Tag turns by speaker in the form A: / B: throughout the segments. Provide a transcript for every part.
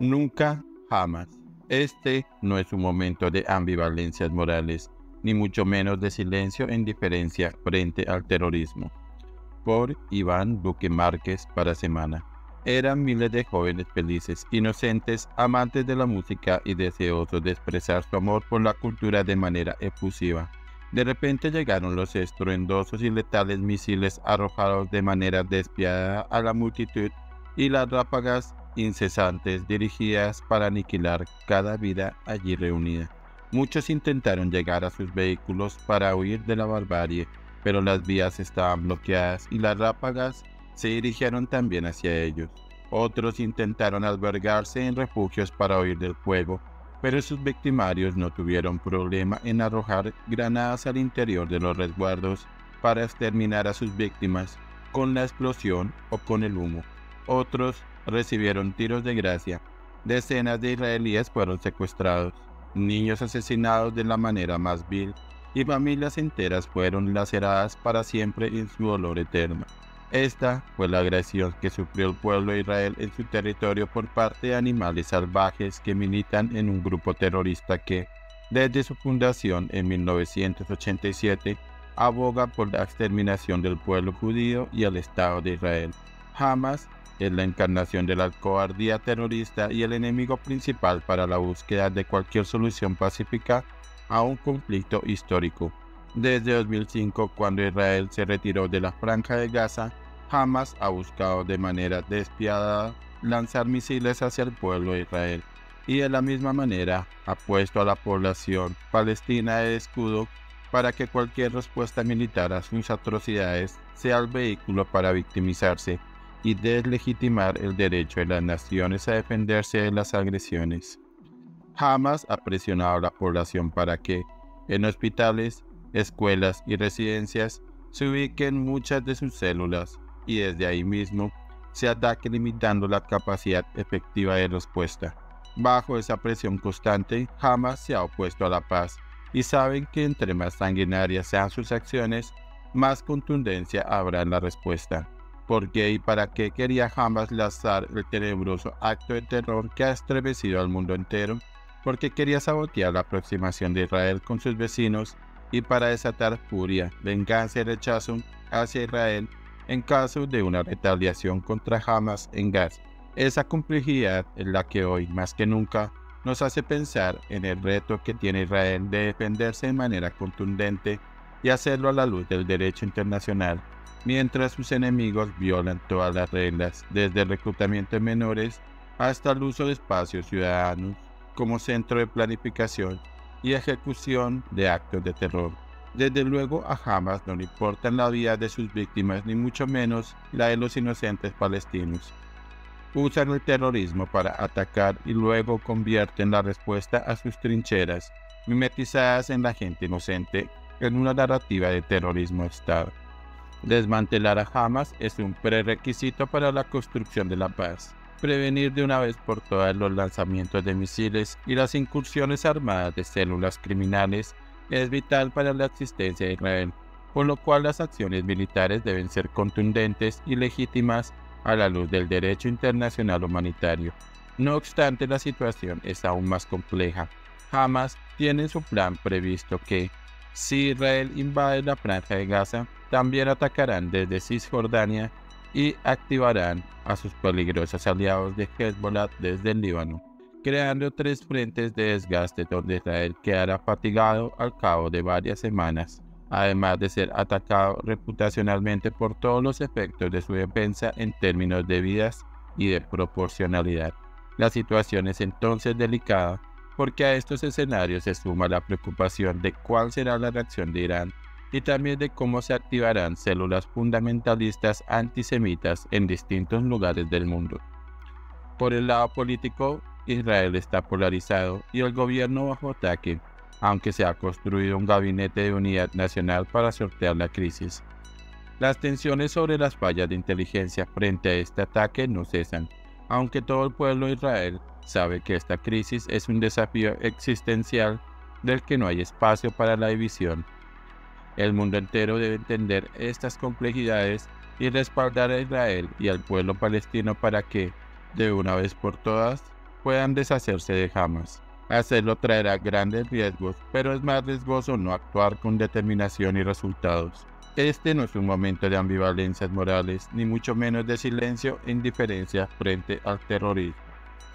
A: Nunca, jamás. Este no es un momento de ambivalencias morales, ni mucho menos de silencio e indiferencia frente al terrorismo. Por Iván Duque Márquez para Semana. Eran miles de jóvenes felices, inocentes, amantes de la música y deseosos de expresar su amor por la cultura de manera efusiva. De repente llegaron los estruendosos y letales misiles arrojados de manera despiadada a la multitud y las ráfagas incesantes dirigidas para aniquilar cada vida allí reunida. Muchos intentaron llegar a sus vehículos para huir de la barbarie, pero las vías estaban bloqueadas y las ráfagas se dirigieron también hacia ellos. Otros intentaron albergarse en refugios para huir del fuego, pero sus victimarios no tuvieron problema en arrojar granadas al interior de los resguardos para exterminar a sus víctimas con la explosión o con el humo. Otros recibieron tiros de gracia. Decenas de israelíes fueron secuestrados, niños asesinados de la manera más vil y familias enteras fueron laceradas para siempre en su dolor eterno. Esta fue la agresión que sufrió el pueblo de Israel en su territorio por parte de animales salvajes que militan en un grupo terrorista que, desde su fundación en 1987, aboga por la exterminación del pueblo judío y el Estado de Israel. Hamas es la encarnación de la cobardía terrorista y el enemigo principal para la búsqueda de cualquier solución pacífica a un conflicto histórico. Desde 2005, cuando Israel se retiró de la franja de Gaza, Hamas ha buscado de manera despiadada lanzar misiles hacia el pueblo de Israel y de la misma manera ha puesto a la población palestina de escudo para que cualquier respuesta militar a sus atrocidades sea el vehículo para victimizarse y deslegitimar el derecho de las naciones a defenderse de las agresiones. Hamas ha presionado a la población para que, en hospitales, escuelas y residencias, se ubiquen muchas de sus células y desde ahí mismo se ataque limitando la capacidad efectiva de respuesta. Bajo esa presión constante, Hamas se ha opuesto a la paz y saben que entre más sanguinarias sean sus acciones, más contundencia habrá en la respuesta por qué y para qué quería Hamas lanzar el tenebroso acto de terror que ha estremecido al mundo entero, porque quería sabotear la aproximación de Israel con sus vecinos y para desatar furia, venganza y rechazo hacia Israel en caso de una retaliación contra Hamas en Gaza. Esa complejidad es la que hoy, más que nunca, nos hace pensar en el reto que tiene Israel de defenderse de manera contundente y hacerlo a la luz del derecho internacional mientras sus enemigos violan todas las reglas, desde el reclutamiento de menores hasta el uso de espacios ciudadanos como centro de planificación y ejecución de actos de terror. Desde luego a Hamas no le importan la vida de sus víctimas ni mucho menos la de los inocentes palestinos. Usan el terrorismo para atacar y luego convierten la respuesta a sus trincheras, mimetizadas en la gente inocente, en una narrativa de terrorismo Estado. Desmantelar a Hamas es un prerequisito para la construcción de la paz. Prevenir de una vez por todas los lanzamientos de misiles y las incursiones armadas de células criminales es vital para la existencia de Israel, por lo cual las acciones militares deben ser contundentes y legítimas a la luz del derecho internacional humanitario. No obstante, la situación es aún más compleja. Hamas tiene en su plan previsto que, si Israel invade la franja de Gaza, también atacarán desde Cisjordania y activarán a sus peligrosos aliados de Hezbollah desde el Líbano, creando tres frentes de desgaste donde Israel quedará fatigado al cabo de varias semanas, además de ser atacado reputacionalmente por todos los efectos de su defensa en términos de vidas y de proporcionalidad. La situación es entonces delicada porque a estos escenarios se suma la preocupación de cuál será la reacción de Irán y también de cómo se activarán células fundamentalistas antisemitas en distintos lugares del mundo. Por el lado político, Israel está polarizado y el gobierno bajo ataque, aunque se ha construido un gabinete de unidad nacional para sortear la crisis. Las tensiones sobre las fallas de inteligencia frente a este ataque no cesan, aunque todo el pueblo de Israel sabe que esta crisis es un desafío existencial del que no hay espacio para la división. El mundo entero debe entender estas complejidades y respaldar a Israel y al pueblo palestino para que, de una vez por todas, puedan deshacerse de Hamas. Hacerlo traerá grandes riesgos, pero es más riesgoso no actuar con determinación y resultados. Este no es un momento de ambivalencias morales, ni mucho menos de silencio e indiferencia frente al terrorismo.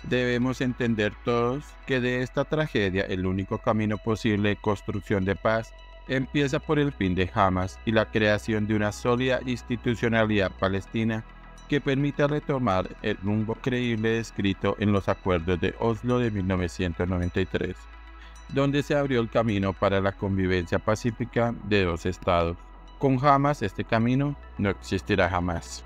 A: Debemos entender todos que de esta tragedia el único camino posible de construcción de paz empieza por el fin de Hamas y la creación de una sólida institucionalidad palestina que permita retomar el rumbo creíble descrito en los acuerdos de Oslo de 1993, donde se abrió el camino para la convivencia pacífica de dos estados. Con Hamas este camino no existirá jamás.